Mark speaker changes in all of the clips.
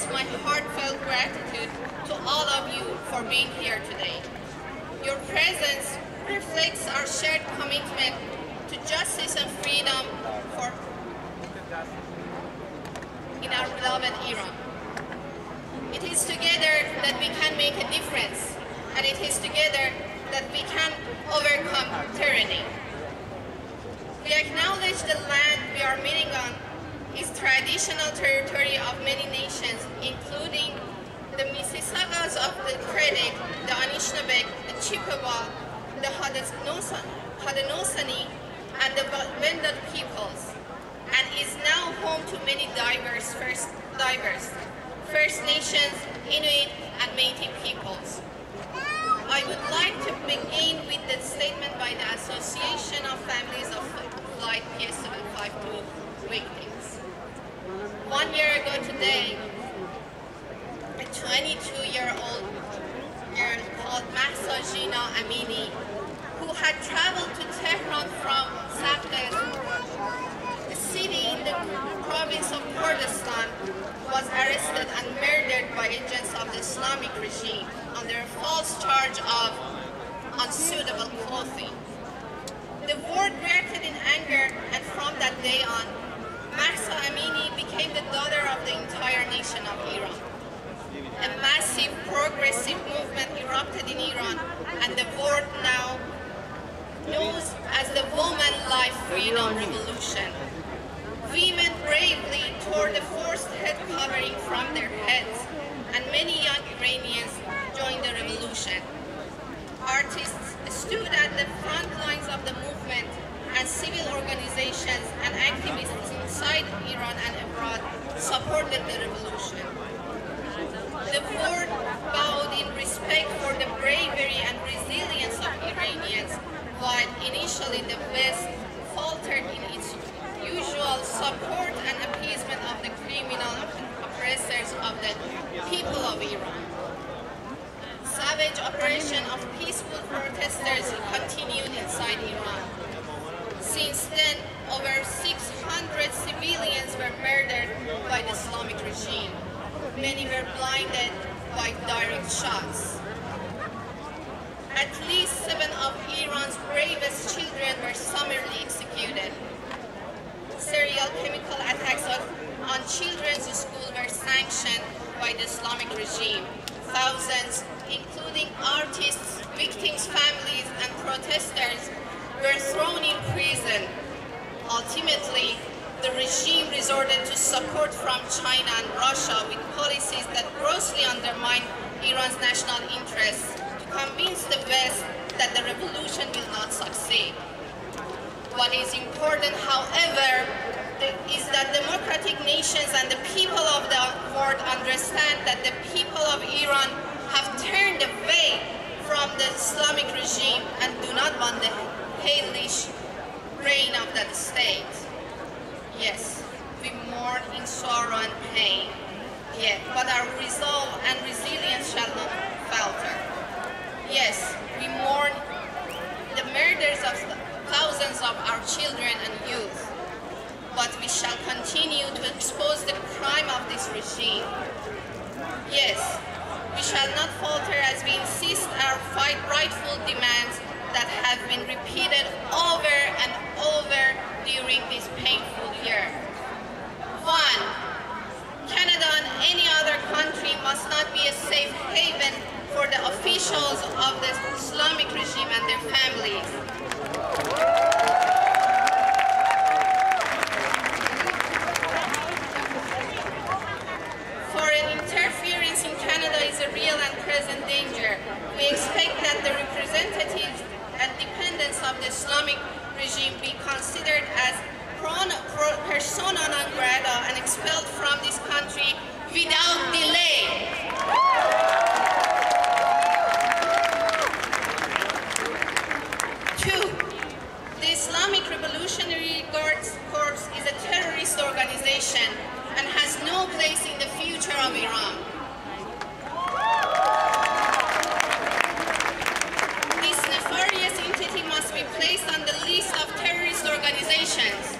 Speaker 1: express my heartfelt gratitude to all of you for being here today. Your presence reflects our shared commitment to justice and freedom for in our beloved Iran. It is together that we can make a difference, and it is together that we can overcome tyranny. We acknowledge the land we are meeting on is traditional territory of many nations, including the Mississaugas of the Credit, the Anishinaabe, the Chippewa, the Haudenosaunee, and the Wendat peoples, and is now home to many diverse First, diverse First Nations, Inuit, and Métis peoples. I would like to begin with the statement by the Association of Families of Flight PS752 victims. One year ago today, a 22-year-old girl called Mahsa Jina Amini, who had traveled to Tehran from Saqqez, a city in the province of Kurdistan, was arrested and murdered by agents of the Islamic regime under a false charge of unsuitable clothing. The world reacted in anger and from that day on, Mahsa Amini became the daughter of the entire nation of Iran. A massive progressive movement erupted in Iran and the world now knows as the Woman Life Freedom Revolution. Women bravely tore the forced head covering from their heads and many young Iranians joined the revolution. Artists stood at the front lines of the movement and civil organizations and activists inside Iran and abroad supported the revolution. The world bowed in respect for the bravery and resilience of Iranians, while initially the West faltered in its usual support and appeasement of the criminal oppressors of the people of Iran. Savage oppression of peaceful protesters continued inside Iran. Since then, over 600 civilians were murdered by the Islamic regime. Many were blinded by direct shots. At least seven of Iran's bravest children were summarily executed. Serial chemical attacks on on children's schools were sanctioned by the Islamic regime. Thousands, including artists, victims' families, and protesters, were thrown in prison. Ultimately, the regime resorted to support from China and Russia with policies that grossly undermine Iran's national interests to convince the West that the revolution will not succeed. What is important, however, is that democratic nations and the people of the world understand that the people of Iran have turned away from the Islamic regime and do not want the hellish reign of that state. Yes, we mourn in sorrow and pain, yeah, but our resolve and resilience shall not falter. Yes, we mourn the murders of thousands of our children and youth, but we shall continue to expose the crime of this regime. Yes, we shall not falter as we insist our fight rightful demands that have been repeated over and over during this painful year. One, Canada and any other country must not be a safe haven for the officials of the Islamic regime and their families. Foreign interference in Canada is a real and present danger. We expect that the representatives and dependents of the Islamic regime be considered as persona non grata and expelled from this country without delay. Two, the Islamic Revolutionary Guards Corps is a terrorist organization and has no place in the future of Iran. organizations.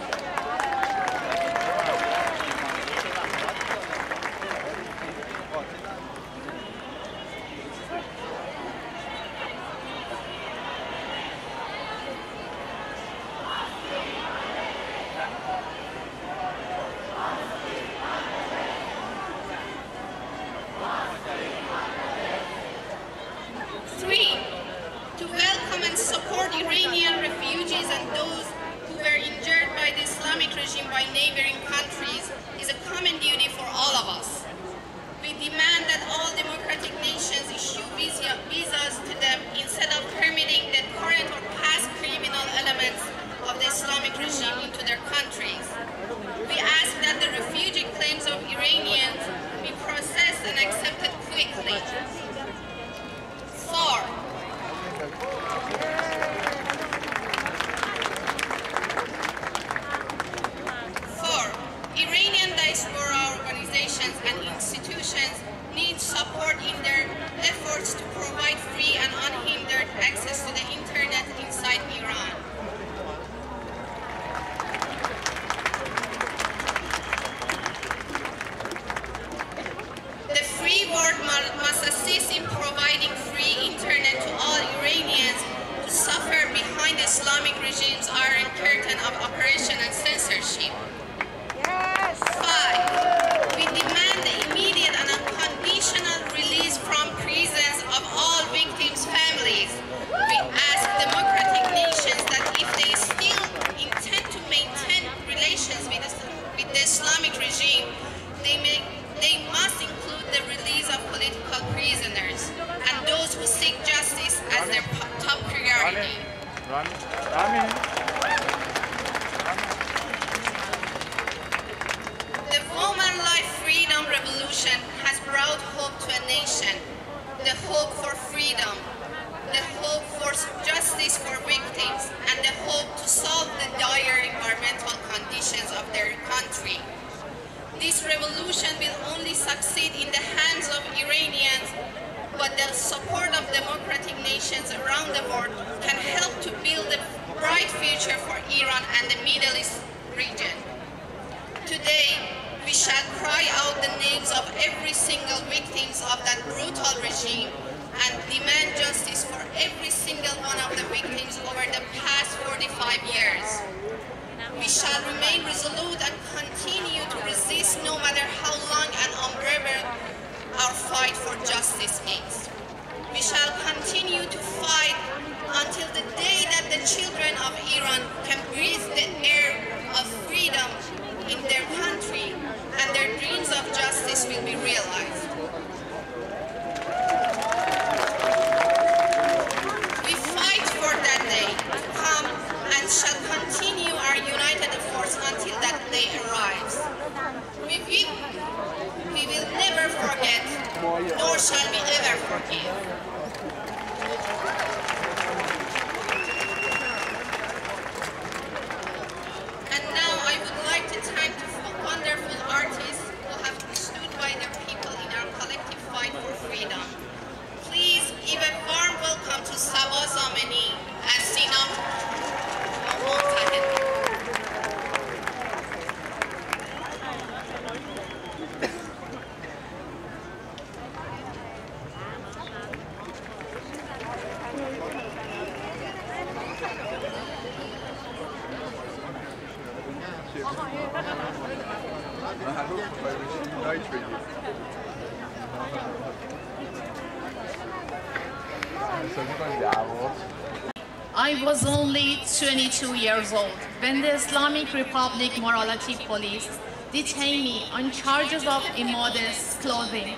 Speaker 1: Years
Speaker 2: old when the Islamic Republic Morality Police detained me on charges of immodest clothing.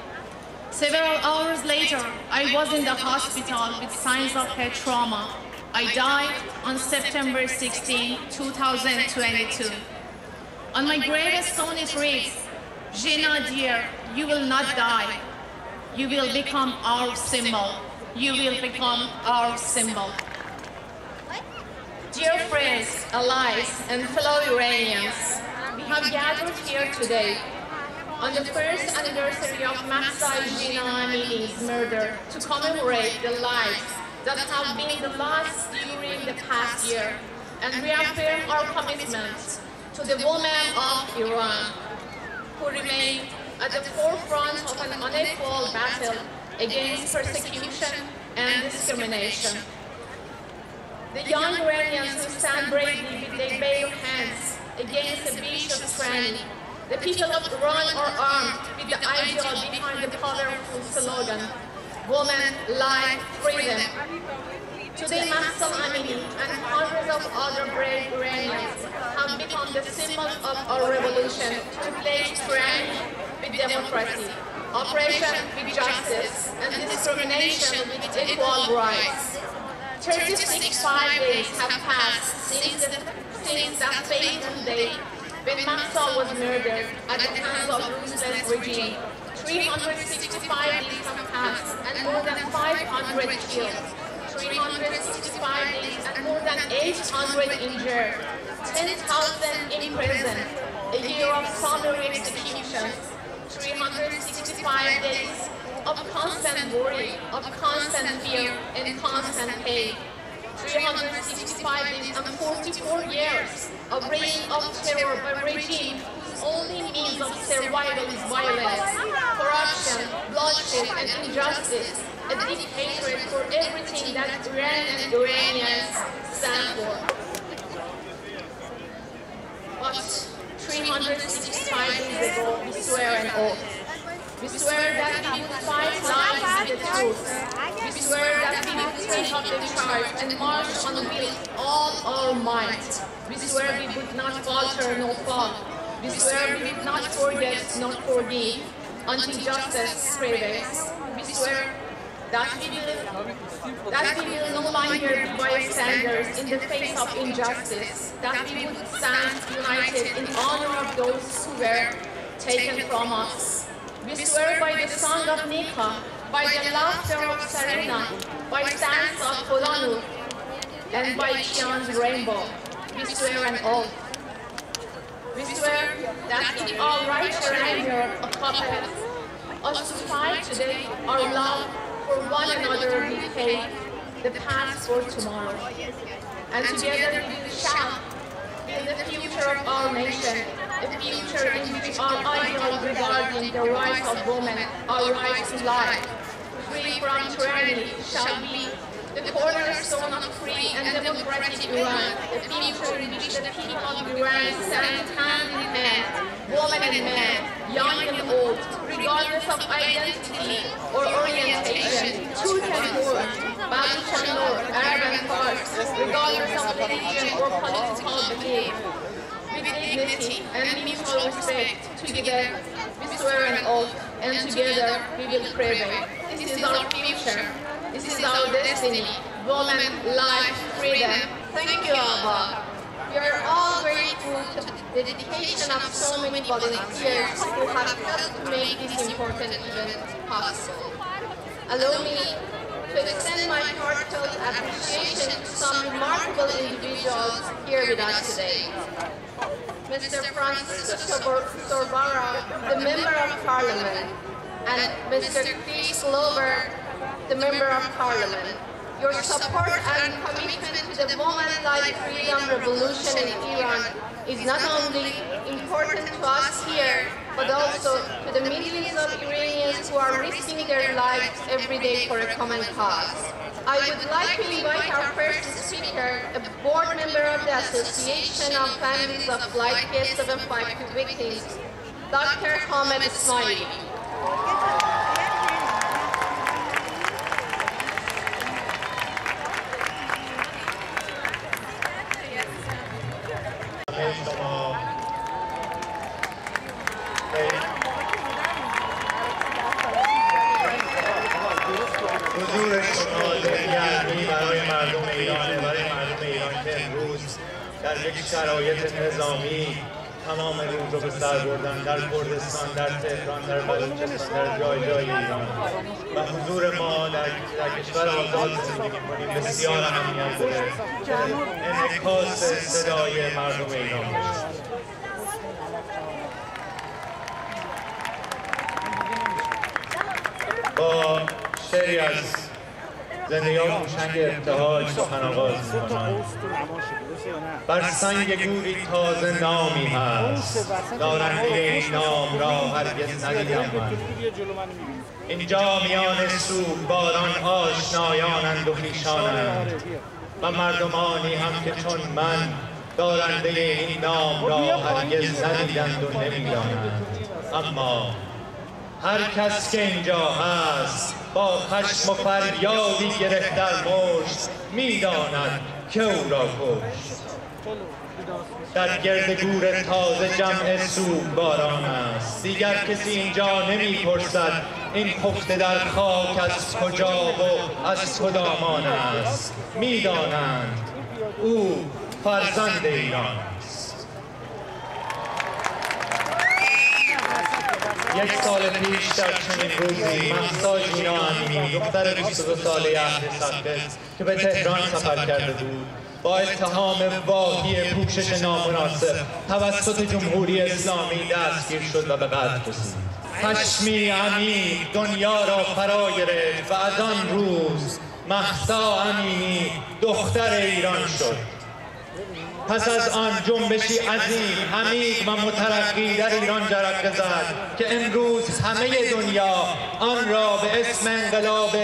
Speaker 2: Several hours later, I was in the hospital with signs of head trauma. I died on September 16, 2022. On my gravestone it reads, Jina dear, you will not die. You will become our symbol. You will become our symbol. Dear friends, allies, and fellow Iranians, we have gathered here today on the first anniversary of Mahsa Jina Amini's murder to commemorate the lives that have been lost during the past year and reaffirm our commitment to the women of Iran who remain at the forefront of an unequal battle against persecution and discrimination. The young Iranians who stand bravely with their bare hands against the vicious tyranny. The people of Iran are armed with the ideal behind the powerful slogan, woman, life, freedom. Today, Mahsa Amini and hundreds of other brave Iranians have become the symbol of our revolution to replace tyranny with democracy, oppression with justice, and discrimination with equal rights. 36 five days have passed since, the, since that fateful day when Mahsa was murdered at the hands of ruthless regime. 365 days have passed and more than 500 killed. 365 days and more than 800 injured. 10,000 in prison. A year of summary executions. 365 days of constant worry, of constant fear, and constant pain. 365 days and 44 years of reign of terror by regime whose only means of survival is violence, corruption, bloodshed, and injustice, a deep hatred for everything that Iran and Iranians stand for. But 365 days ago, we swear an oath. We swear that we will fight lies the truth. We swear that we will take up the charge and march on with all our might. We swear we would not falter nor fall. We swear we will not forget nor forgive until justice prevails. We swear that we will, that we will no longer be bystanders in the face of injustice, that we would stand united in honor of those who were taken from us. We swear by the song of Nika, by the laughter of Sarina, by dance of Polanu, and by Kian's rainbow. We swear an oath. We swear that in our right surrender of puppets, us to fight today our love for one another we pay the past for tomorrow. And together we shall build the future of our nation a future in which our ideals regarding the rights of women, our rights to life, free from tyranny, shall be the cornerstone of free and democratic Iran, the future in which the people of Iran stand hand in hand, women and men, young and old, regardless of identity or orientation, tooth and Baluch or Arab and Fars, regardless of religion or political belief with dignity and mutual respect, together we swear an oath, and together we will prevail. This is our future. This is our destiny. Woman, life, freedom. Thank you, Abba. We are all grateful to the dedication of so many volunteers who have helped make this important event possible. Allow me to extend my heartfelt appreciation to some remarkable individuals here with us today. Mr. Francis Sorbara, the Member of Parliament, and Mr. Chris Glover, the Member of Parliament. Your support and commitment to the woman-led freedom revolution in Iran is not only important to us here, but also to the millions of Iranians who are risking their lives every day for a common cause. I would like to invite our first speaker, a board member of the Association of Families of Flight K752 Victims, Dr. Ahmed Ismaili.
Speaker 3: سر بردن در کردستان در تهران در بلوچستان در جای جای ایران. و حضور ما در, در کشور آزاد زندگی کنیم. بسیار اهمیت داره. انعکاس صدای مردم ایران با شعری از زندگیان هوشنگ ابتهاج سخن آغاز می‌کنند بر سنگ گوری تازه نامی هست. دارنده این نام را هرگز ندیدم من اینجا میان سوگ باران آشنایانند و خویشانند. و مردمانی هم که چون من دارنده این نام را هرگز ندیدند و نمی‌دانند. اما هر کس که اینجا هست با خشم و فریادی گرفت در مشت می‌داند که او را کشت. در گرد گور تازه جمع سوگ باران است. دیگر کسی اینجا نمی‌پرسد این خفته در خاک از کجا و از کدامان است. می‌دانند او فرزند ایران. یک سال پیش در چنین روزی محسا جینا امینی دختر 22 ساله اهل سقه که به تهران سفر کرده بود با اتهام واهی پوشش نامناسب توسط جمهوری اسلامی دستگیر شد و به قتل رسید. خشمی عمیق دنیا را فرا گرفت و از آن روز محسا امینی دختر ایران شد. پس از آن جنبشی عظیم عمیق و مترقی در ایران جرقه زد که امروز همه دنیا آن را به اسم انقلاب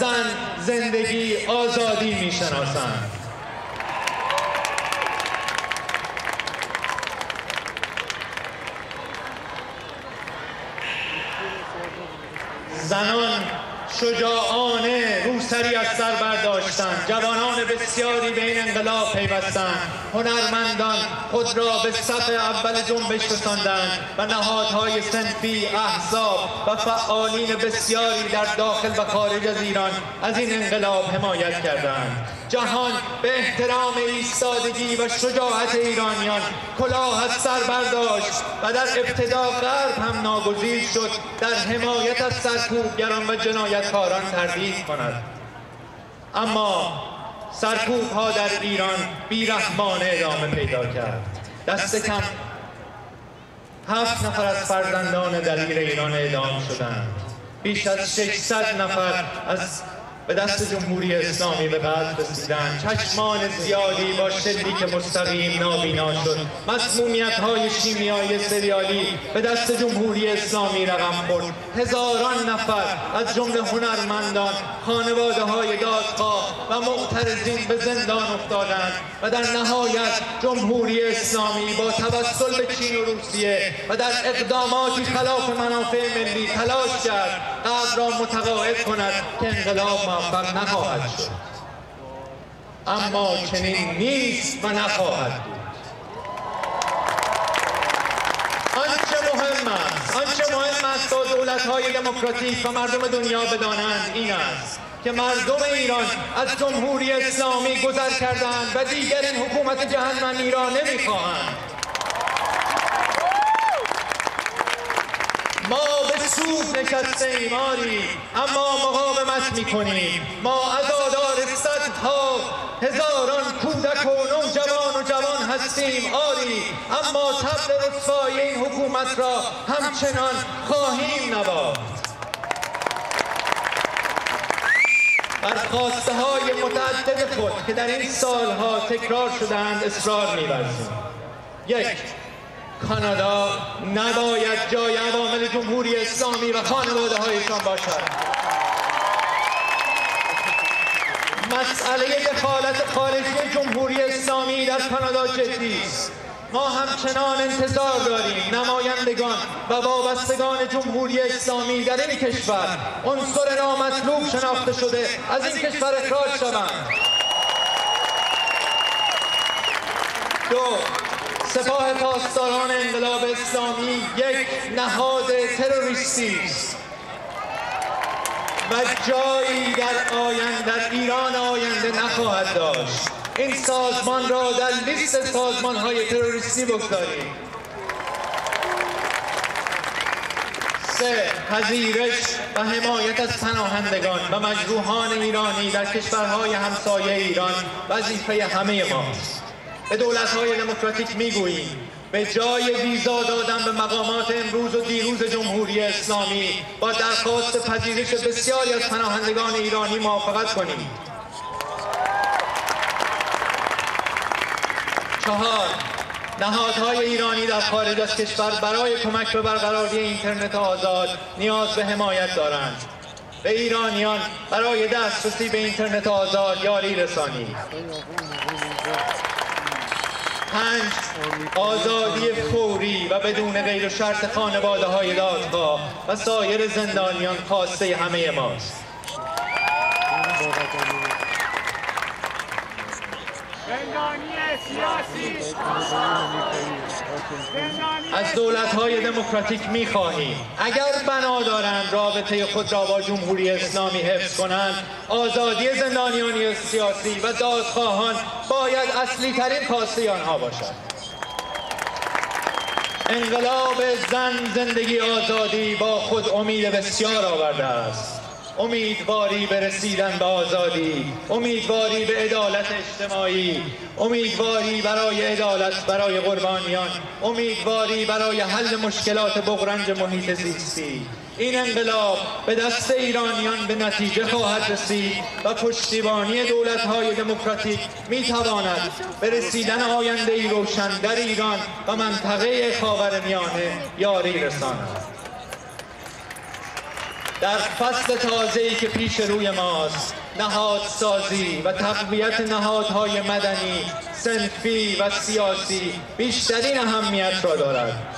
Speaker 3: زن زندگی آزادی می‌شناسند. زنان شجاعانه روسری از سر برداشتند جوانان بسیاری به این انقلاب پیوستند هنرمندان خود را به صف اول جنبش رساندند و نهادهای سنفی احزاب و فعالین بسیاری در داخل و خارج از ایران از این انقلاب حمایت کردند. جهان به احترام ایستادگی و شجاعت ایرانیان کلاه از سر برداشت و در ابتدا غرب هم ناگزیر شد در حمایت از سرکوبگران و جنایتکاران تردید کند. اما سرکوب ها در ایران بیرحمانه ادامه پیدا کرد. دست کم. هفت نفر از فرزندان دلیر ایران اعدام شدند. بیش از 600 نفر از به دست جمهوری اسلامی به قتل رسیدن چشمان زیادی با که مستقیم نابینا شد. مسمومیت های شیمیایی سریالی به دست جمهوری اسلامی رقم خورد هزاران نفر از جمله هنرمندان خانواده های دادخواه و معترضین به زندان افتادند و در نهایت جمهوری اسلامی با توسل به چین و روسیه و در اقداماتی خلاف منافع ملی تلاش کرد قبل را متقاعد کند که انقلاب موفق نخواهد شد. اما چنین نیست و نخواهد بود آنچه مهم است آنچه مهم است تا دولت‌های دموکراتیک و مردم دنیا بدانند این است که مردم ایران از جمهوری اسلامی گذر کردند و دیگر این حکومت جهنمی را نمی‌خواهند. ما به سود نشسته ایماری اما مقاومت می‌کنیم. ما عزادار صدها هزاران کودک و هستیم آری اما تبل رسوای این حکومت را همچنان خواهیم نواخت بر خواسته های متعدد خود که در این سالها تکرار شدند اصرار می‌ورزیم یک کانادا نباید جای عوامل جمهوری اسلامی و خانواده هایشان باشد. مسئله دخالت خارجی جمهوری اسلامی در کانادا جدی است. ما همچنان انتظار داریم نمایندگان و وابستگان جمهوری اسلامی در این کشور. عنصر نامطلوب شناخته شده. از این کشور اخراج شوند. دو سپاه پاسداران انقلاب اسلامی یک نهاد تروریستی است. و جایی در آینده در ایران آینده نخواهد داشت. این سازمان را در لیست سازمان های تروریستی بگذارید سه پذیرش و حمایت از پناهندگان و مجروحان ایرانی در کشورهای همسایه ایران وظیفه همه ماست. به دولت‌های دموکراتیک می‌گوییم. به جای ویزا دادن به مقامات امروز و دیروز جمهوری اسلامی با درخواست پذیرش بسیاری از پناهندگان ایرانی موافقت کنیم. چهار نهادهای ایرانی در خارج از کشور برای کمک به برقراری اینترنت آزاد نیاز به حمایت دارند. به ایرانیان برای دسترسی به اینترنت آزاد یاری رسانید. پنج آزادی فوری و بدون غیر و شرط خانواده های دادگاه و سایر زندانیان خواسته همه ماست. از دولت های دموکراتیک می خواهیم اگر بنا دارند رابطه خود را با جمهوری اسلامی حفظ کنند آزادی زندانیان سیاسی و دادخواهان باید اصلی ترین خواسته آنها باشد انقلاب زن زندگی آزادی با خود امید بسیار آورده است. امیدواری به رسیدن به آزادی امیدواری به عدالت اجتماعی امیدواری برای عدالت برای قربانیان امیدواری برای حل مشکلات بغرنج محیط زیستی. این انقلاب به دست ایرانیان به نتیجه خواهد رسید و پشتیبانی دولت‌های دموکراتیک می‌تواند به رسیدن آینده ای روشن در ایران و منطقه خاورمیانه یاری رساند. در فصل تازه‌ای که پیش روی ماست نهادسازی و تقویت نهادهای مدنی سنفی و سیاسی بیشترین اهمیت را دارد.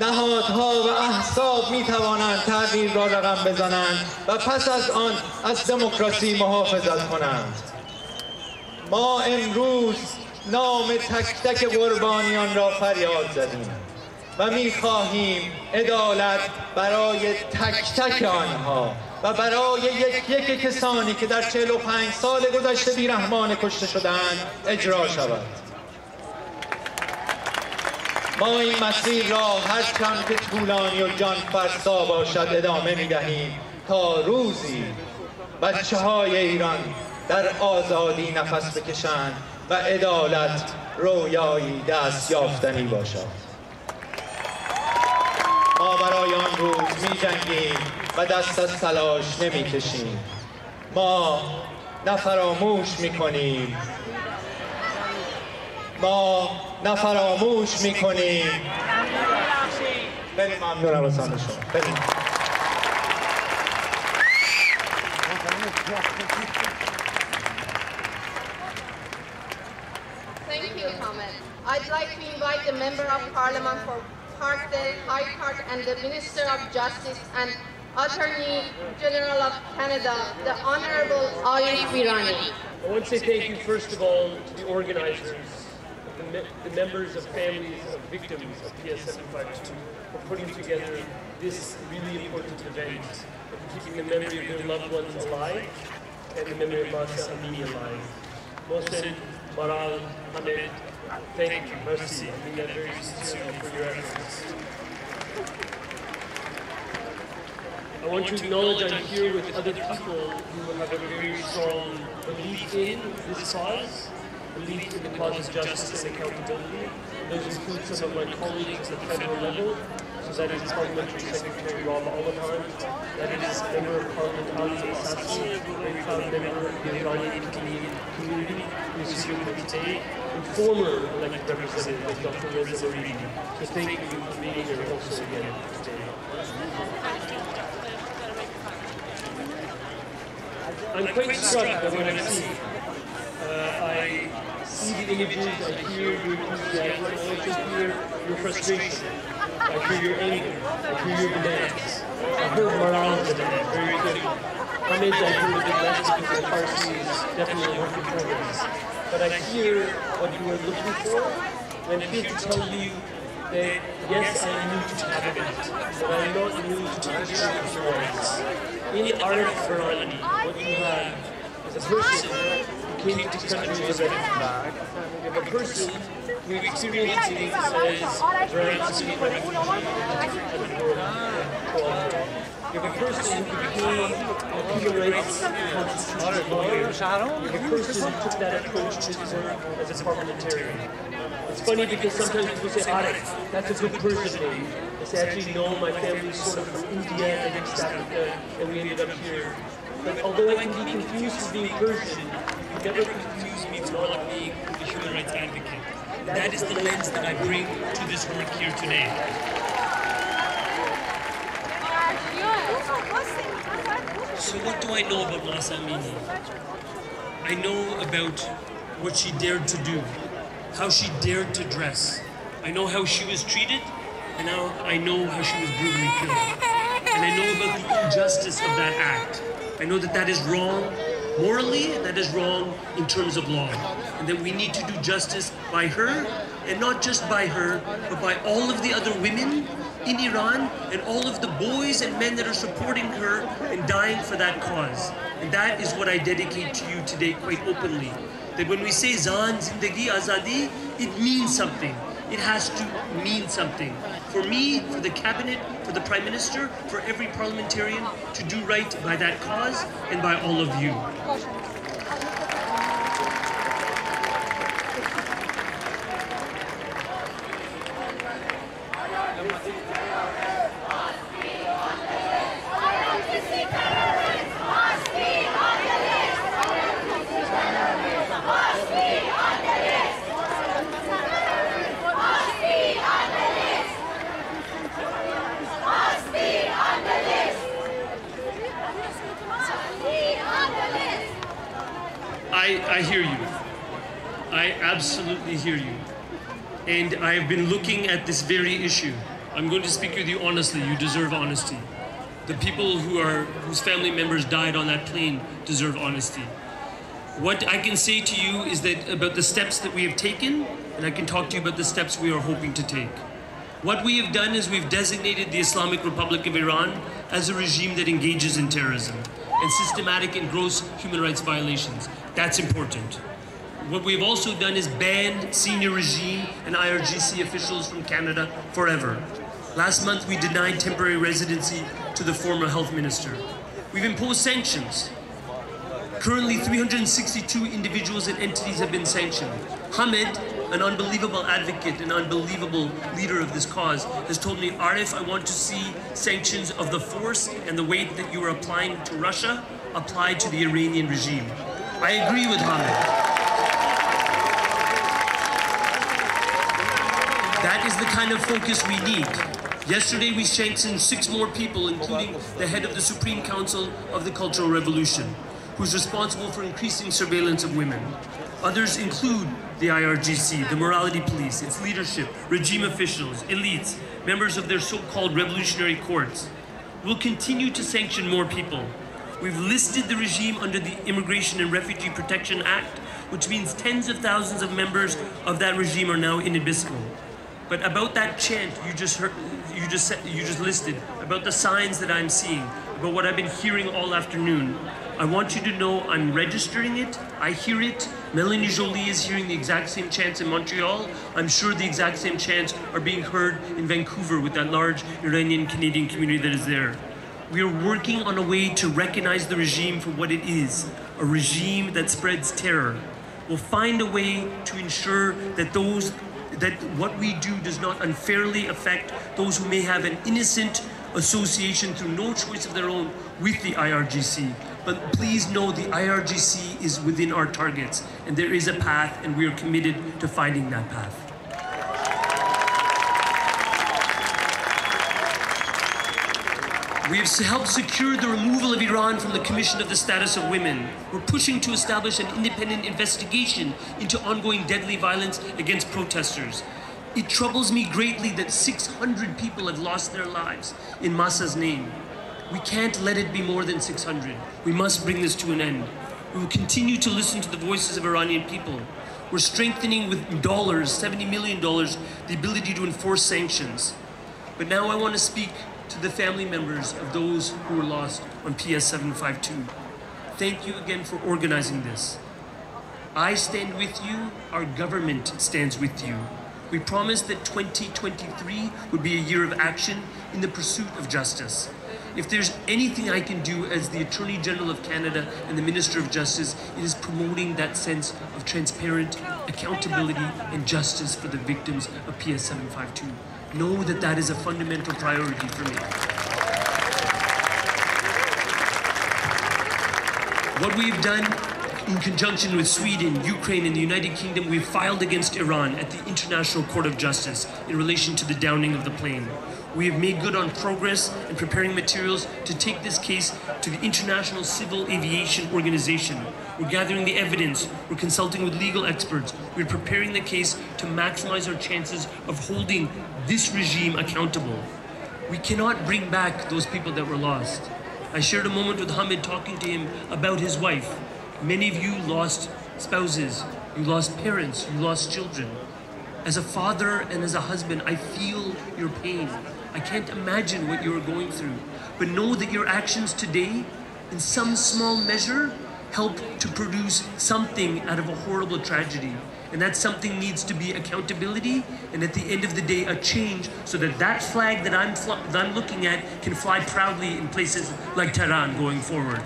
Speaker 3: نهادها و احساب می توانند تغییر را رقم بزنند و پس از آن از دموکراسی محافظت کنند. ما امروز نام تک تک قربانیان را فریاد زدیم. و می‌خواهیم عدالت برای تک تک آنها و برای یک یک کسانی که در 45 سال گذشته بیرحمانه کشته شدند اجرا شود. ما این مسیر را هر کم که طولانی و جان فرسا باشد ادامه می دهیم تا روزی بچه های ایران در آزادی نفس بکشند و عدالت رویایی دست یافتنی باشد. ما برای آن روز می جنگیم و دست از تلاش نمی کشیم ما نفراموش می کنیم ما نفراموش می کنیم خیلی ممنونم از شما. خیلی
Speaker 2: Thank you, Ahmed. I'd like to invite the Member of Parliament for Parkdale, High Park and the Minister of Justice and Attorney General of Canada, the Honorable Arif Virani.
Speaker 4: I want to say thank you first of all to the organizers, the, me the members of families of victims of PS752 for putting together this really important event, and keeping the memory of their loved ones alive and the memory of Mahsa Amini alive. Mohsen, Maral, Ahmed, Thank you, Mercy. I mean that very for your efforts. I want to acknowledge I'm here with other people who have a very strong belief in this cause, belief in the cause of justice and accountability. Those include some of my colleagues at the federal level, that is Parliamentary Secretary Rob Oliphant, that is Member of Parliament Ali Ehsassi, very proud member of the Iranian Canadian community is me today, and former elected representative Dr. Reza Moridi. So thank you for being here also again today. I'm quite struck by what I see. Uh, I see the images, I hear your enthusiasm, I also hear your frustration. I hear your anger, I hear your demands. I heard Maral's demand very clearly. Hamid, I heard a bit less because my Farsi is definitely a work in. But I hear what you are looking for, And I'm here to tell you that yes, I am new to cabinet, but I'm not new to the of violence. In Arif Virani, what you have is a person who came to this country as a refugee. A person who experienced things as veracity of you have a person who became a human rights constitutional lawyer. You have a person took that approach to his as a parliamentarian. It's funny because sometimes people say, Arif, that's a good person name. I say, actually, no, my family's sort of from India and East Africa, and we ended up here. But although I can be confused with being Persian, you never confuse me with not being a human rights advocate. That is the lens that I bring to this work here today. So what do I know about Mahsa Amini? I know about what she dared to do, how she dared to dress. I know how she was treated, and now I know how she was brutally killed. And I know about the injustice of that act. I know that that is wrong morally, and that is wrong in terms of law. And that we need to do justice by her, and not just by her, but by all of the other women in Iran and all of the boys and men that are supporting her and dying for that cause. And that is what I dedicate to you today quite openly. That when we say Zan Zindagi Azadi, it means something. It has to mean something. For me, for the cabinet, for the prime minister, for every parliamentarian to do right by that cause and by all of you. I, I hear you. I absolutely hear you. And I've been looking at this very issue. I'm going to speak with you honestly. You deserve honesty. The people who are whose family members died on that plane deserve honesty. What I can say to you is that about the steps that we have taken, and I can talk to you about the steps we are hoping to take. What we have done is we've designated the Islamic Republic of Iran as a regime that engages in terrorism and systematic and gross human rights violations. That's important. What we've also done is banned senior regime and IRGC officials from Canada forever. Last month, we denied temporary residency to the former health minister. We've imposed sanctions. Currently, 362 individuals and entities have been sanctioned. Hamid, an unbelievable advocate, an unbelievable leader of this cause, has told me, Arif, I want to see sanctions of the force and the weight that you are applying to Russia applied to the Iranian regime. I agree with Hamid. That is the kind of focus we need. Yesterday we sanctioned six more people, including the head of the Supreme Council of the Cultural Revolution, who's responsible for increasing surveillance of women. Others include the IRGC, the morality police, its leadership, regime officials, elites, members of their so-called revolutionary courts. We'll continue to sanction more people. We've listed the regime under the Immigration and Refugee Protection Act, which means tens of thousands of members of that regime are now inadmissible. But about that chant you just heard, you just said, you just listed, about the signs that I'm seeing, about what I've been hearing all afternoon, I want you to know I'm registering it. I hear it. Melanie Joly is hearing the exact same chants in Montreal. I'm sure the exact same chants are being heard in Vancouver with that large Iranian Canadian community that is there. We are working on a way to recognize the regime for what it is a regime that spreads terror. We'll find a way to ensure that those that what we do does not unfairly affect those who may have an innocent association through no choice of their own with the IRGC. But please know the IRGC is within our targets and there is a path and we are committed to finding that path. We have helped secure the removal of Iran from the Commission of the Status of Women. We're pushing to establish an independent investigation into ongoing deadly violence against protesters. It troubles me greatly that 600 people have lost their lives in Mahsa's name. We can't let it be more than 600. We must bring this to an end. We will continue to listen to the voices of Iranian people. We're strengthening with dollars, $70 million, the ability to enforce sanctions. But now I want to speak to the family members of those who were lost on PS 752. Thank you again for organizing this. I stand with you, our government stands with you. We promised that 2023 would be a year of action in the pursuit of justice. If there's anything I can do as the Attorney General of Canada and the Minister of Justice, it is promoting that sense of transparent accountability and justice for the victims of PS 752. Know that that is a fundamental priority for me. What we've done in conjunction with Sweden, Ukraine, and the United Kingdom, we've filed against Iran at the International Court of Justice in relation to the downing of the plane. We have made good on progress in preparing materials to take this case to the International Civil Aviation Organization. We're gathering the evidence, we're consulting with legal experts, we're preparing the case to maximize our chances of holding this regime accountable. We cannot bring back those people that were lost. I shared a moment with Hamid talking to him about his wife. Many of you lost spouses, you lost parents, you lost children. As a father and as a husband, I feel your pain. I can't imagine what you are going through. But know that your actions today, in some small measure, help to produce something out of a horrible tragedy. And that something needs to be accountability, and at the end of the day, a change so that that flag that I'm, that I'm looking at can fly proudly in places like Tehran going forward.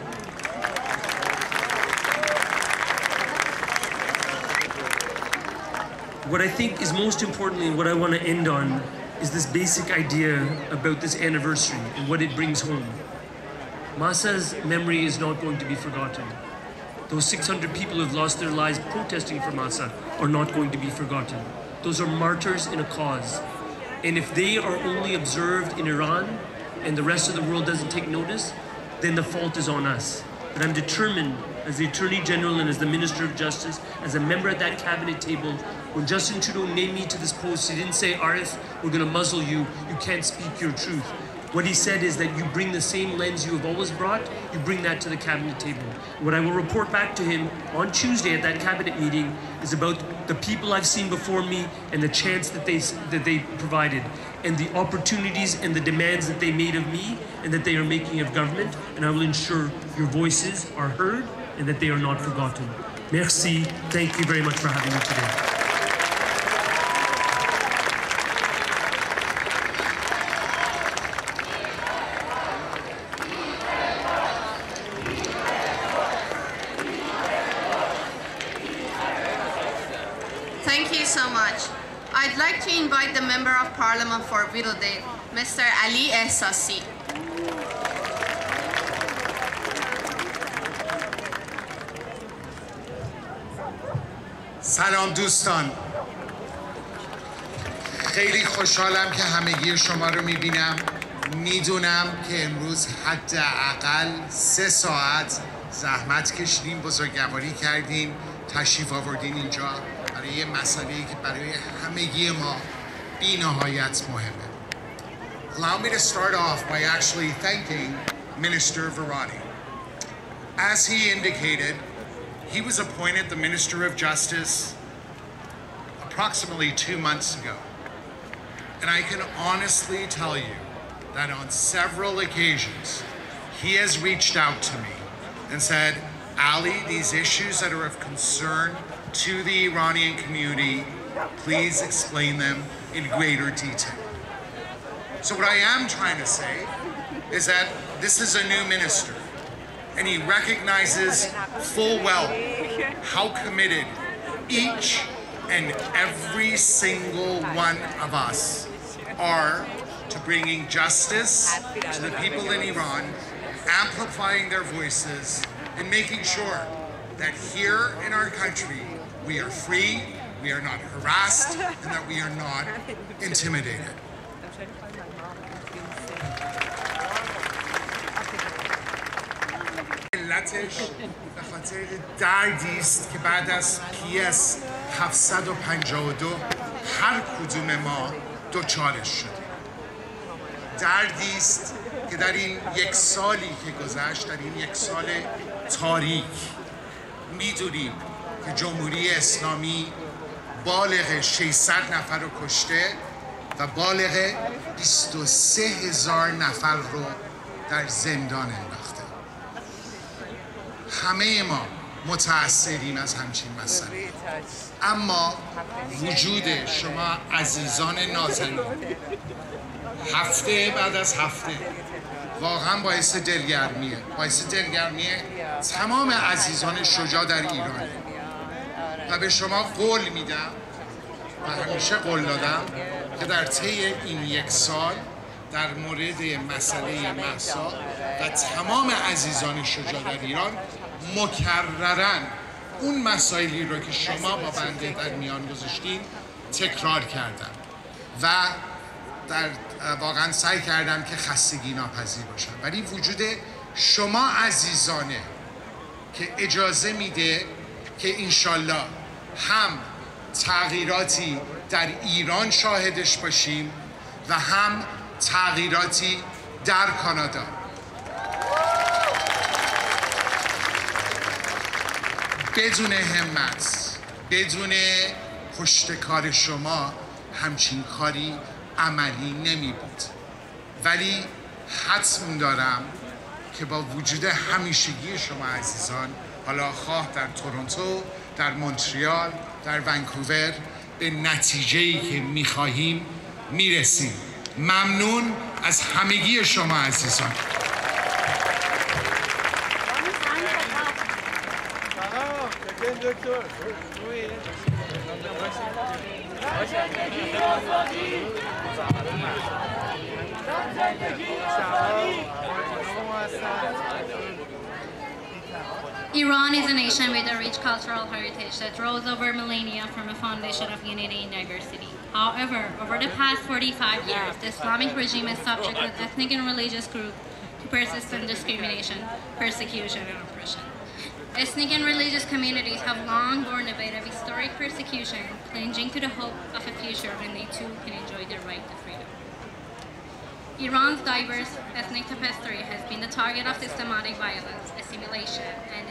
Speaker 4: What I think is most importantly, what I want to end on, is this basic idea about this anniversary and what it brings home. Mahsa's memory is not going to be forgotten. Those 600 people who've lost their lives protesting for Mahsa are not going to be forgotten. Those are martyrs in a cause. And if they are only observed in Iran and the rest of the world doesn't take notice, then the fault is on us. But I'm determined as the Attorney General and as the Minister of Justice, as a member at that cabinet table, when Justin Trudeau named me to this post, he didn't say, Arif, we're going to muzzle you. You can't speak your truth. What he said is that you bring the same lens you have always brought, you bring that to the cabinet table. What I will report back to him on Tuesday at that cabinet meeting is about the people I've seen before me and the chance that they, that they provided and the opportunities and the demands that they made of me and that they are making of government. And I will ensure your voices are heard and that they are not forgotten. Merci. Thank you very much for having me today.
Speaker 1: Member of Parliament for Whittledale, Mr. Ali Ehsasi.
Speaker 5: سلام دوستان خیلی خوشحالم که همگی شما رو می‌بینم می‌دونم که امروز حداقل سه ساعت زحمت کشیدین بزرگواری کردین تشریف آوردین اینجا برای یه مسئله که برای همگی ما بی نهایت مهمه Allow me to start off by actually thanking Minister Virani. As he indicated, he was appointed the Minister of Justice approximately two months ago. And I can honestly tell you that on several occasions, he has reached out to me and said, Ali, these issues that are of concern to the Iranian community, please explain them in greater detail. So, what I am trying to say is that this is a new minister, and he recognizes full well how committed each and every single one of us are to bringing justice to the people in Iran, amplifying their voices, and making sure that here in our country we are free, we are not harassed, and that we are not intimidated. علتش به خاطر دردی است که بعد از PS 752 هر کدوم ما دوچارش شدیم دردی است که در این یک سالی که گذشت در این یک سال تاریک می‌دونیم که جمهوری اسلامی بالغ 600 نفر رو کشته و بالغ 23 هزار نفر رو در زندان انداخته. همه ما متاثریم از همچین مسئله. اما وجود شما عزیزان نازنین هفته بعد از هفته واقعا باعث دلگرمیه. باعث دلگرمیه تمام عزیزان شجاع در ایران و به شما قول میدم و همیشه قول دادم که در طی این یک سال در مورد مسئله محسا و تمام عزیزان شجاع در ایران مکررن اون مسائلی رو که شما با بنده در میان گذاشتین تکرار کردم و در واقعا سعی کردم که خستگی ناپذیر باشم. ولی وجود شما عزیزانه که اجازه میده که انشالله هم تغییراتی در ایران شاهدش باشیم و هم تغییراتی در کانادا. بدون همت بدون پشتکار شما همچین کاری عملی نمی بود. ولی حتم دارم که با وجود همیشگی شما عزیزان حالا خواه در تورنتو در مونتریال در ونکوور به نتیجه ای که می‌خواهیم می‌رسیم. ممنون از همگی شما عزیزان.
Speaker 6: Iran is a nation with a rich cultural heritage that rose over millennia from a foundation of unity and diversity. However, over the past 45 years, the Islamic regime has subjected ethnic and religious groups to persistent discrimination, persecution, and oppression. Ethnic and religious communities have long borne the weight of historic persecution, clinging to the hope of a future when they too can enjoy their right to freedom. Iran's diverse ethnic tapestry has been the target of systematic violence, assimilation, and.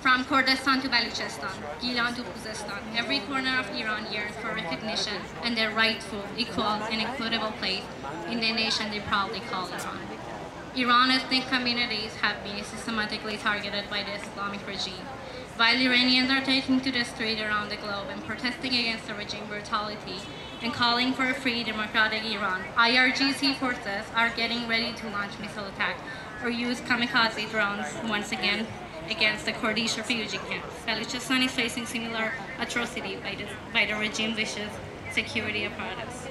Speaker 6: From Kurdistan to Baluchistan, Gilan to Khuzestan, every corner of Iran yearns for recognition and their rightful, equal, and equitable place in the nation they proudly call Iran. Iran ethnic communities have been systematically targeted by the Islamic regime. While Iranians are taking to the street around the globe and protesting against the regime brutality and calling for a free democratic Iran, IRGC forces are getting ready to launch missile attacks or use kamikaze drones once again against the Kurdish refugee camps. Balochistan is facing similar atrocity by the, by the regime vicious security apparatus.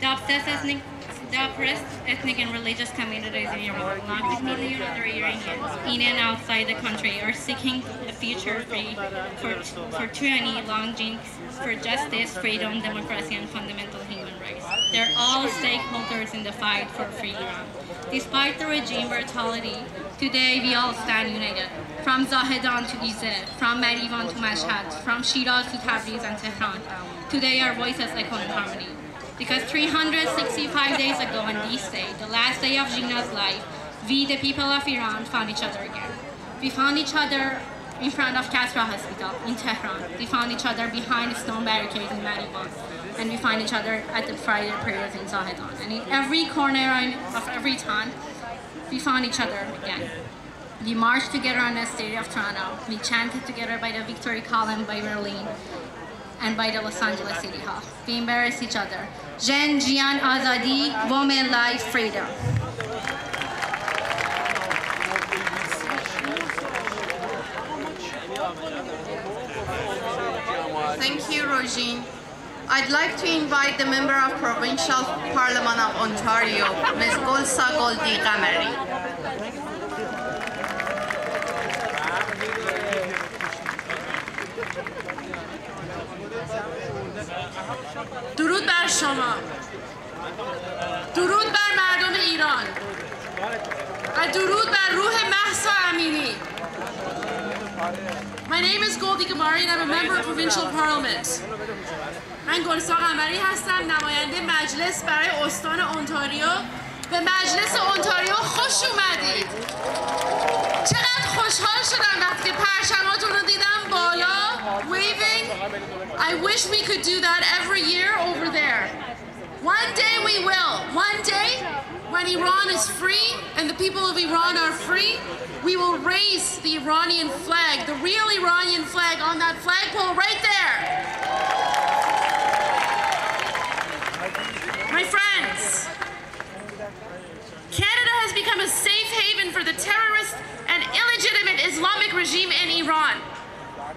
Speaker 6: The obsessed ethnic the oppressed ethnic and religious communities in Iran, along with other Iranians in and outside the country, are seeking a future free for, for tyranny, longing for justice, freedom, democracy, and fundamental human rights. They're all stakeholders in the fight for free Iran. Despite the regime brutality, today we all stand united. From Zahedan to Izeh, from Marivan to Mashhad, from Shiraz to Tabriz and Tehran. Today our voices echo in harmony. Because 365 days ago on this day, the last day of Jina's life, we, the people of Iran, found each other again. We found each other in front of Kasra Hospital in Tehran. We found each other behind stone barricades in Marivan. And we find each other at the Friday prayers in Zahedan. And in every corner of every town, we found each other again. We marched together on the street of Toronto. We chanted together by the Victory Column by Berlin and by the Los Angeles City Hall. We embarrass each other. Jen, Jian, Azadi, woman, life, freedom.
Speaker 1: Thank you, Rojin. I'd like to invite the Member of Provincial Parliament of Ontario, Ms. Golsa Goldie Ghamari.
Speaker 7: درود بر شما درود بر مردم ایران و درود بر روح محسا امینی My name is Goldie Ghamari and I'm a member of provincial parliament. من گلسا قمری هستم نماینده مجلس برای استان اونتاریو به مجلس اونتاریو خوش اومدید چقدر خوشحال شدم وقتی پرچماتون رو دیدم بالا waving I wish we could do that every year over there one day we will one day when Iran is free and the people of Iran are free we will raise the Iranian flag the real Iranian flag on that flagpole right there my friends Canada has become a safe haven for the terrorist and illegitimate Islamic regime in Iran.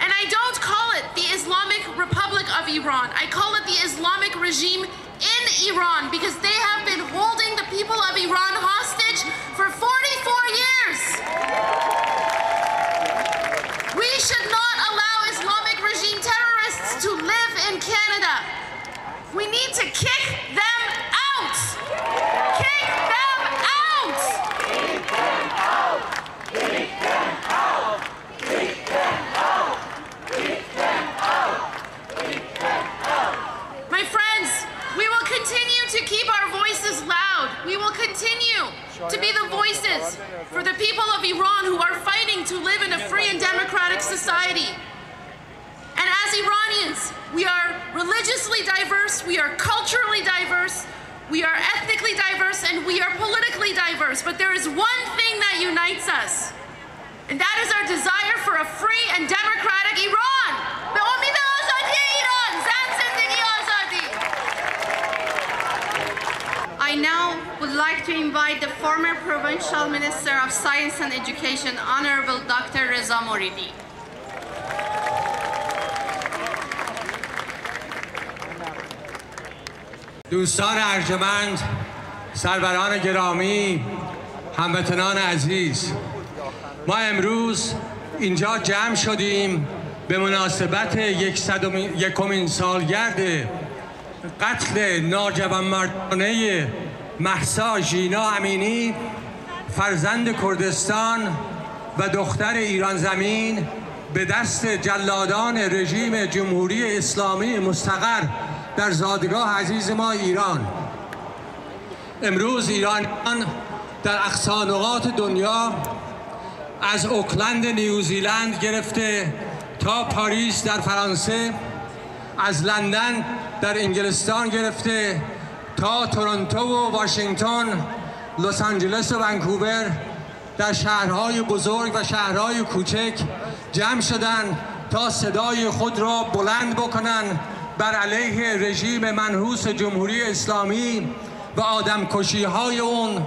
Speaker 7: And I don't call it the Islamic Republic of Iran. I call it the Islamic regime in Iran because they have been holding the people of Iran hostage for 44 years. We should not allow Islamic regime terrorists to live in Canada. We need to kick them out. Kick them out. My friends, we will continue to keep our voices loud. We will continue to be the voices for the people of Iran who are fighting to live in a free and democratic society. And as Iranians, we are religiously diverse, we are culturally diverse, we are ethnically diverse, and we are politically diverse. But there is one thing that unites us, and that is our desire for a free and democratic Iran.
Speaker 8: I now would like to invite the former Provincial Minister of Science and Education, Honorable Dr. Reza Moridi.
Speaker 9: دوستان ارجمند سروران گرامی هموطنان عزیز ما امروز اینجا جمع شدیم به مناسبت یکمین سالگرد قتل ناجوانمردانه محسا ژینا امینی فرزند کردستان و دختر ایران زمین به دست جلادان رژیم جمهوری اسلامی مستقر در زادگاه عزیز ما ایران. امروز ایرانیان در اقصانقات دنیا از اوکلند نیوزیلند گرفته تا پاریس در فرانسه از لندن در انگلستان گرفته تا تورنتو و واشنگتن لس آنجلس و ونکوور در شهرهای بزرگ و شهرهای کوچک جمع شدن تا صدای خود را بلند بکنن. بر علیه رژیم منحوس جمهوری اسلامی و آدمکشی های اون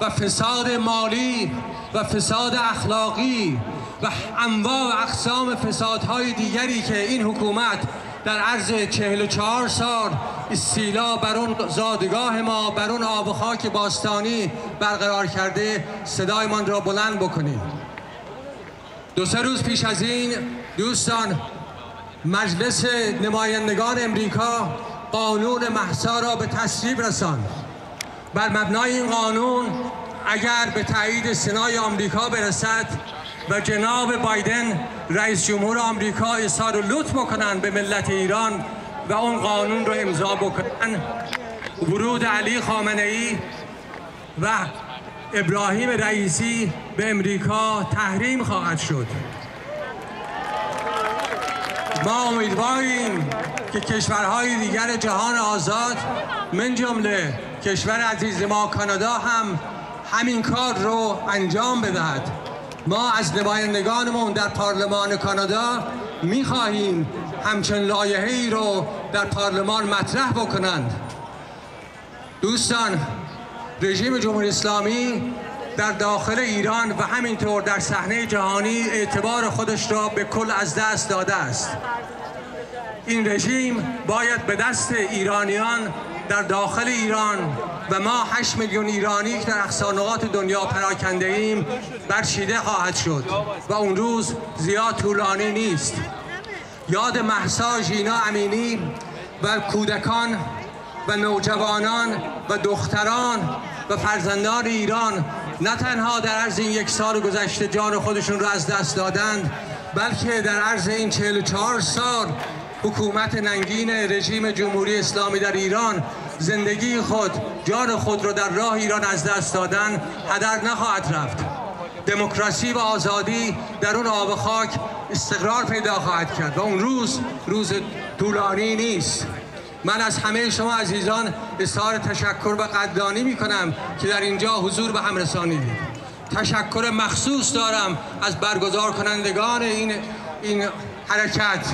Speaker 9: و فساد مالی و فساد اخلاقی و انواع و اقسام فسادهای دیگری که این حکومت در عرض 44 سال استیلا بر اون زادگاه ما بر اون آب و خاک باستانی برقرار کرده صدایمان را بلند بکنیم. دو سه روز پیش از این دوستان مجلس نمایندگان امریکا قانون محسا را به تصویب رساند. بر مبنای این قانون اگر به تایید سنای آمریکا برسد و جناب بایدن رئیس جمهور آمریکا اظهار لطف بکنن به ملت ایران و اون قانون رو امضا بکنن ورود علی خامنه ای و ابراهیم رئیسی به امریکا تحریم خواهد شد. ما امیدواریم که کشورهای دیگر جهان آزاد من جمله کشور عزیز ما کانادا هم همین کار رو انجام بدهد. ما از نمایندگانمون در پارلمان کانادا می‌خواهیم همچنین لایحه ای رو در پارلمان مطرح بکنند. دوستان رژیم جمهوری اسلامی در داخل ایران و همینطور در صحنه جهانی اعتبار خودش را به کل از دست داده است. این رژیم باید به دست ایرانیان در داخل ایران و ما 8 میلیون ایرانی که در اقصانقات دنیا پراکنده ایم برچیده خواهد شد و اون روز زیاد طولانی نیست. یاد محسا ژینا امینی و کودکان و نوجوانان و دختران و فرزندان ایران نه تنها در عرض این یک سال گذشته جان خودشون رو از دست دادند بلکه در عرض این 44 سال حکومت ننگین رژیم جمهوری اسلامی در ایران زندگی خود جان خود را در راه ایران از دست دادن هدر نخواهد رفت. دموکراسی و آزادی در اون آب خاک استقرار پیدا خواهد کرد و اون روز روز طولانی نیست. من از همه شما عزیزان اظهار تشکر و قدردانی می کنم که در اینجا حضور به هم رسانیدید. تشکر مخصوص دارم از برگزار کنندگان این, این حرکت.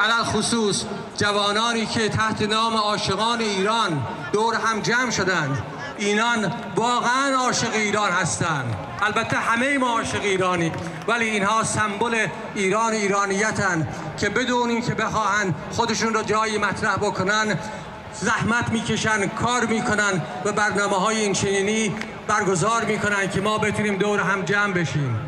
Speaker 9: علال خصوص جوانانی که تحت نام عاشقان ایران دور هم جمع شدند. اینان واقعا عاشق ایران هستند. البته همه ما عاشق ایرانی ولی اینها سمبل ایران ایرانیتن که بدون این که بخواهند خودشون را جایی مطرح بکنن زحمت می‌کشن کار می‌کنن و برنامه های این چنینی برگزار می‌کنن که ما بتونیم دور هم جمع بشیم.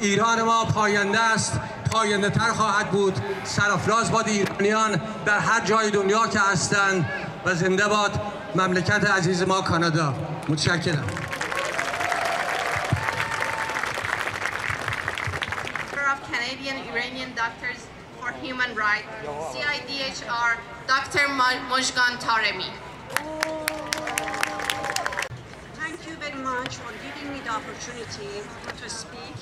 Speaker 9: ایران ما پاینده است پاینده تر خواهد بود. سرافراز باد ایرانیان در هر جای دنیا که هستند و زنده باد مملکت عزیز ما کانادا. متشکرم.
Speaker 8: Canadian Iranian Doctors for Human Rights, CIDHR, Dr. Mojgan Taremi.
Speaker 10: Thank you very much for giving me the opportunity to speak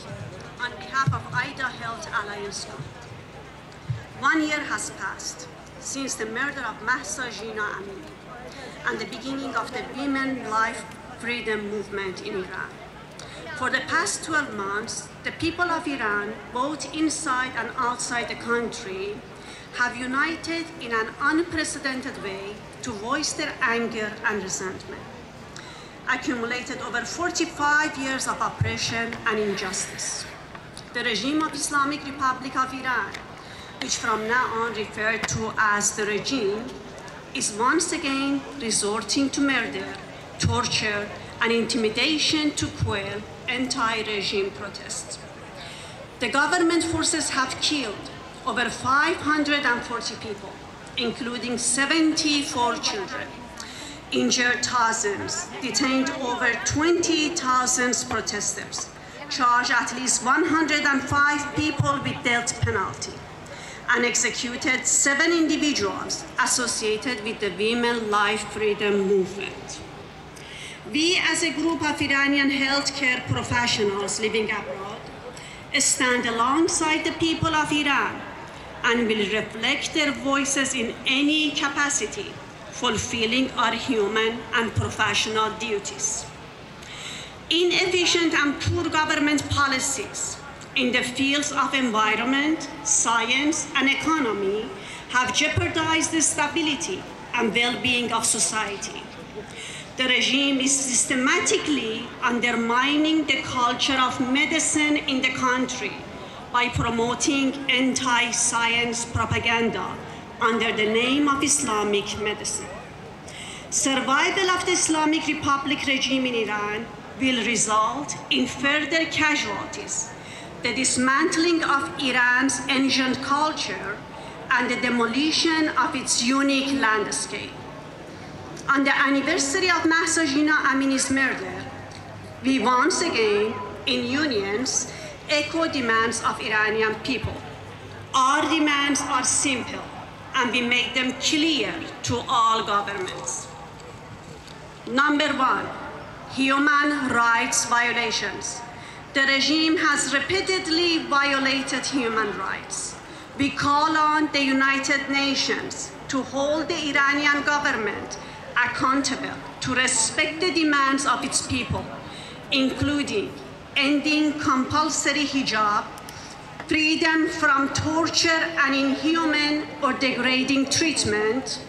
Speaker 10: on behalf of IDA Health Alliance. One year has passed since the murder of Mahsa Jina Amini and the beginning of the Women Life Freedom Movement in Iran. For the past 12 months, the people of Iran, both inside and outside the country, have united in an unprecedented way to voice their anger and resentment. Accumulated over 45 years of oppression and injustice. The regime of Islamic Republic of Iran, which from now on referred to as the regime, is once again resorting to murder, torture, and intimidation to quell anti-regime protests. The government forces have killed over 540 people, including 74 children, injured thousands, detained over 20,000 protesters, charged at least 105 people with death penalty, and executed seven individuals associated with the Women Life Freedom Movement. We, as a group of Iranian healthcare professionals living abroad, stand alongside the people of Iran and will reflect their voices in any capacity, fulfilling our human and professional duties. Inefficient and poor government policies in the fields of environment, science, and economy have jeopardized the stability and well-being of society. The regime is systematically undermining the culture of medicine in the country by promoting anti-science propaganda under the name of Islamic medicine. Survival of the Islamic Republic regime in Iran will result in further casualties, the dismantling of Iran's ancient culture, and the demolition of its unique landscape. On the anniversary of Mahsa Jina Amini's murder, we once again, in unions, echo demands of Iranian people. Our demands are simple, and we make them clear to all governments. Number one, human rights violations. The regime has repeatedly violated human rights. We call on the United Nations to hold the Iranian government accountable to respect the demands of its people, including ending compulsory hijab, freedom from torture and inhuman or degrading treatment,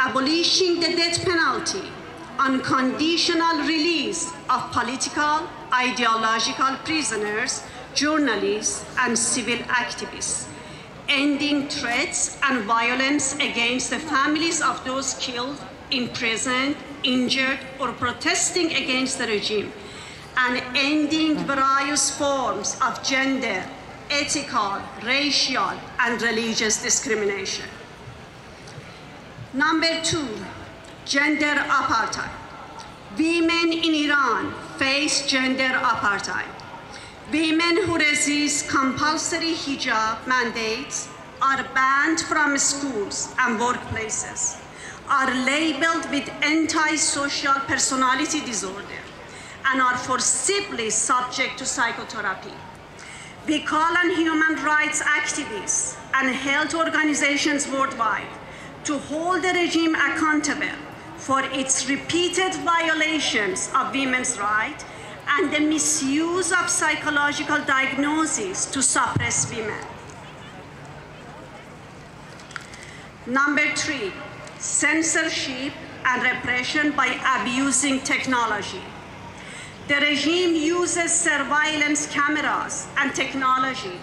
Speaker 10: abolishing the death penalty, unconditional release of political, ideological prisoners, journalists, and civil activists, ending threats and violence against the families of those killed, imprisoned, injured, or protesting against the regime, and ending various forms of gender, ethical, racial, and religious discrimination. Number two, gender apartheid. Women in Iran face gender apartheid. Women who resist compulsory hijab mandates are banned from schools and workplaces, are labeled with antisocial personality disorder and are forcibly subject to psychotherapy. We call on human rights activists and health organizations worldwide to hold the regime accountable for its repeated violations of women's rights and the misuse of psychological diagnoses to suppress women. Number three, censorship and repression by abusing technology. The regime uses surveillance cameras and technology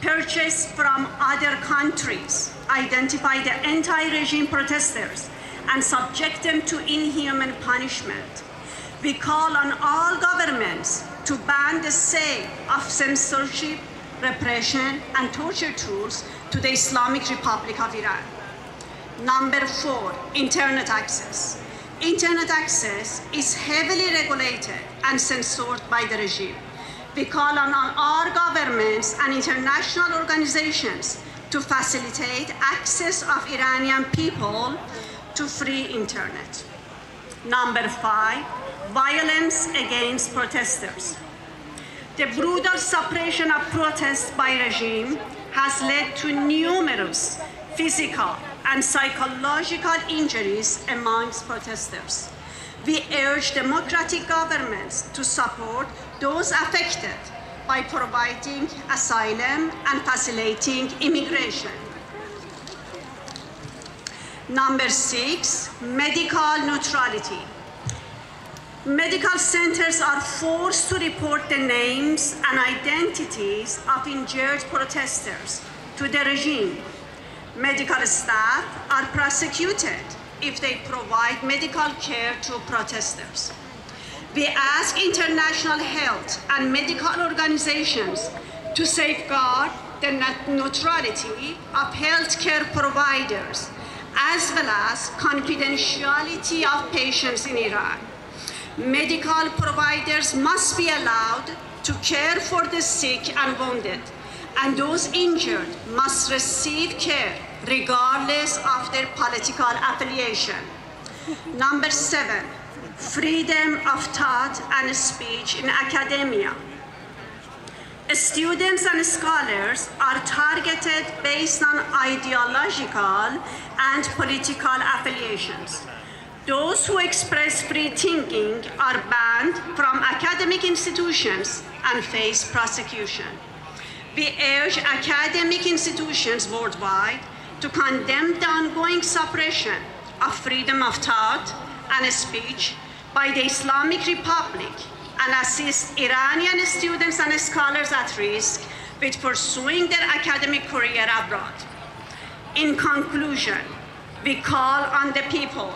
Speaker 10: purchased from other countries, identify the anti-regime protesters, and subject them to inhuman punishment. We call on all governments to ban the sale of censorship, repression, and torture tools to the Islamic Republic of Iran. Number four, internet access. Internet access is heavily regulated and censored by the regime. We call on all governments and international organizations to facilitate access of Iranian people to free internet. Number five, violence against protesters. The brutal suppression of protests by regime has led to numerous physical and psychological injuries amongst protesters. We urge democratic governments to support those affected by providing asylum and facilitating immigration. Number six, medical neutrality. Medical centers are forced to report the names and identities of injured protesters to the regime. Medical staff are prosecuted if they provide medical care to protesters. We ask international health and medical organizations to safeguard the neutrality of healthcare providers as well as confidentiality of patients in Iran. Medical providers must be allowed to care for the sick and wounded, and those injured must receive care regardless of their political affiliation. Number seven, freedom of thought and speech in academia. Students and scholars are targeted based on ideological and political affiliations. Those who express free thinking are banned from academic institutions and face prosecution. We urge academic institutions worldwide to condemn the ongoing suppression of freedom of thought and speech by the Islamic Republic and assist Iranian students and scholars at risk with pursuing their academic career abroad. In conclusion, we call on the people,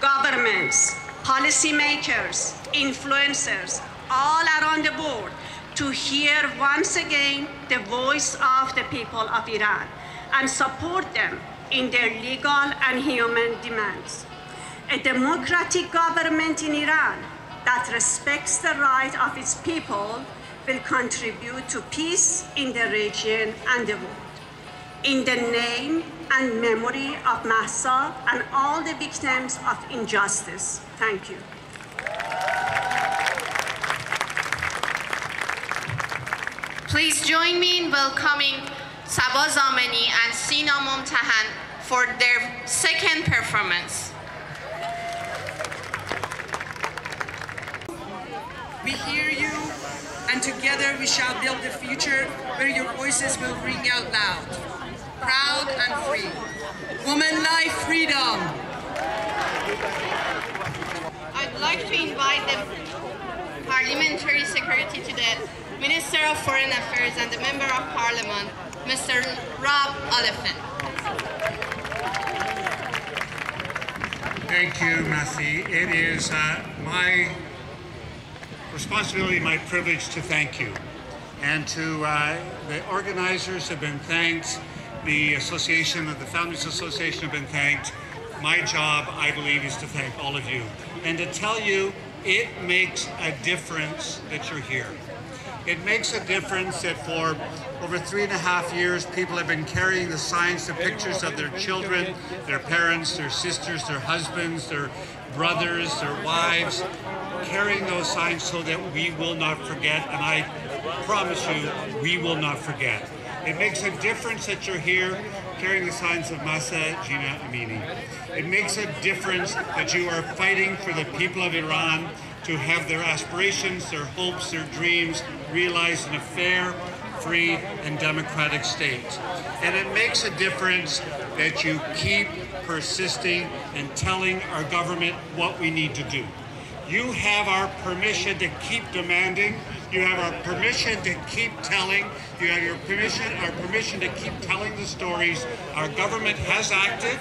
Speaker 10: governments, policymakers, influencers, all around the board to hear once again the voice of the people of Iran and support them in their legal and human demands. A democratic government in Iran that respects the right of its people will contribute to peace in the region and the world. In the name and memory of Mahsa and all the victims of injustice, thank you.
Speaker 1: Please join me in welcoming Saba Zamani and Sina Momtahan for their second performance.
Speaker 11: We hear you, and together we shall build a future where your voices will ring out loud, proud and free. Woman life freedom.
Speaker 1: I'd like to invite the Parliamentary Secretary to the Minister of Foreign Affairs and the Member of Parliament, Mr. Rob Oliphant.
Speaker 12: Thank you, Matthew. It is uh, my responsibility, my privilege to thank you. And to uh, the organizers have been thanked, the association of the Founders Association have been thanked. My job, I believe, is to thank all of you and to tell you it makes a difference that you're here. It makes a difference that for over three and a half years, people have been carrying the signs, the pictures of their children, their parents, their sisters, their husbands, their brothers, their wives, carrying those signs so that we will not forget. And I promise you, we will not forget. It makes a difference that you're here carrying the signs of Mahsa Jina Amini. It makes a difference that you are fighting for the people of Iran to have their aspirations, their hopes, their dreams realized in a fair, free, and democratic state. And it makes a difference that you keep persisting and telling our government what we need to do. You have our permission to keep demanding. You have our permission to keep telling. You have your permission, our permission to keep telling the stories. Our government has acted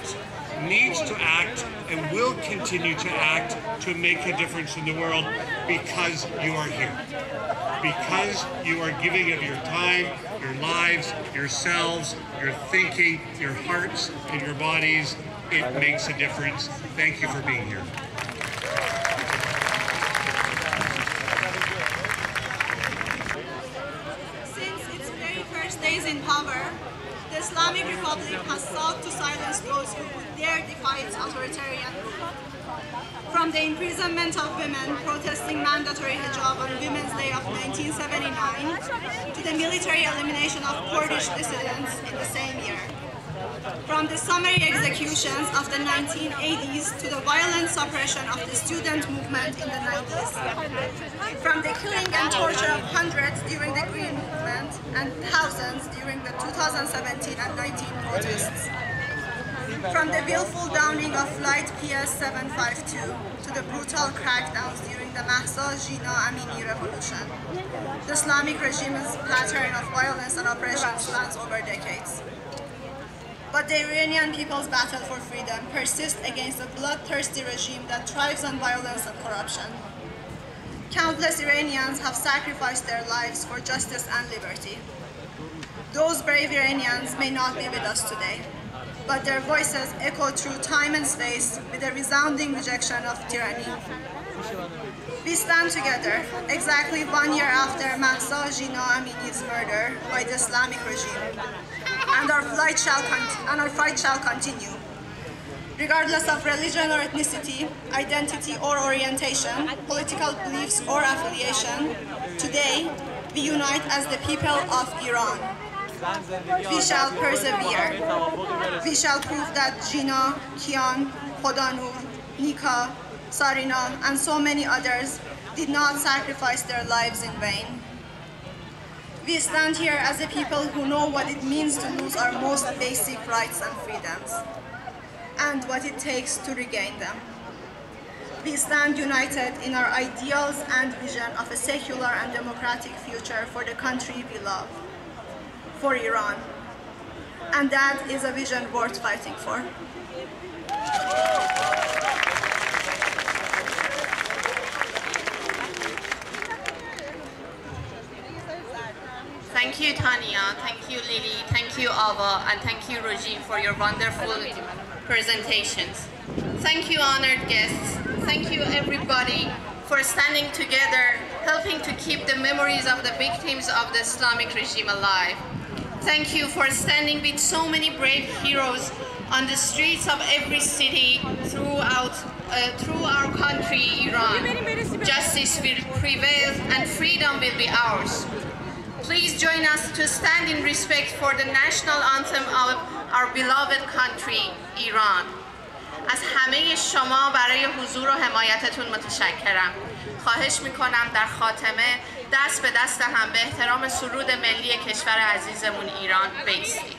Speaker 12: needs to act and will continue to act to make a difference in the world because you are here. Because you are giving of your time, your lives, yourselves, your thinking, your hearts, and your bodies. It makes a difference. Thank you for being here.
Speaker 13: Since its very first days in power, the Islamic Republic has sought to silence those who would dare defy its authoritarian rule. From the imprisonment of women protesting mandatory hijab on Women's Day of 1979 to the military elimination of Kurdish dissidents in the same year. From the summary executions of the 1980s to the violent suppression of the student movement in the 90s. From the killing and torture of hundreds during the Green Movement and thousands during the 2017 and 19 protests. From the willful downing of Flight PS-752 to the brutal crackdowns during the Mahsa Jina Amini revolution. The Islamic regime's pattern of violence and oppression spans over decades. But the Iranian people's battle for freedom persists against a bloodthirsty regime that thrives on violence and corruption. Countless Iranians have sacrificed their lives for justice and liberty. Those brave Iranians may not be with us today, but their voices echo through time and space with a resounding rejection of tyranny. We stand together exactly one year after Mahsa Jina Amini's murder by the Islamic regime, and our, flight shall and our fight shall continue. Regardless of religion or ethnicity, identity or orientation, political beliefs or affiliation, today we unite as the people of Iran. We shall persevere. We shall prove that Jina, Kian, Khodanur, Nika, Sarina, and so many others did not sacrifice their lives in vain. We stand here as a people who know what it means to lose our most basic rights and freedoms, and what it takes to regain them. We stand united in our ideals and vision of a secular and democratic future for the country we love, for Iran. And that is a vision worth fighting for.
Speaker 1: Thank you, Tanya. Thank you, Lily. Thank you, Ava. And thank you, Rojin, for your wonderful presentations. Thank you, honored guests. Thank you, everybody, for standing together, helping to keep the memories of the victims of the Islamic regime alive. Thank you for standing with so many brave heroes on the streets of every city throughout uh, through our country, Iran. Justice will prevail and freedom will be ours. Please join us to stand in respect for the national anthem of our beloved country, Iran. از همه شما برای حضور و حمایتتون متشکرم. خواهش میکنم در خاتمه دست به دست هم به احترام سرود ملی کشور عزیزمون ایران بیستیم.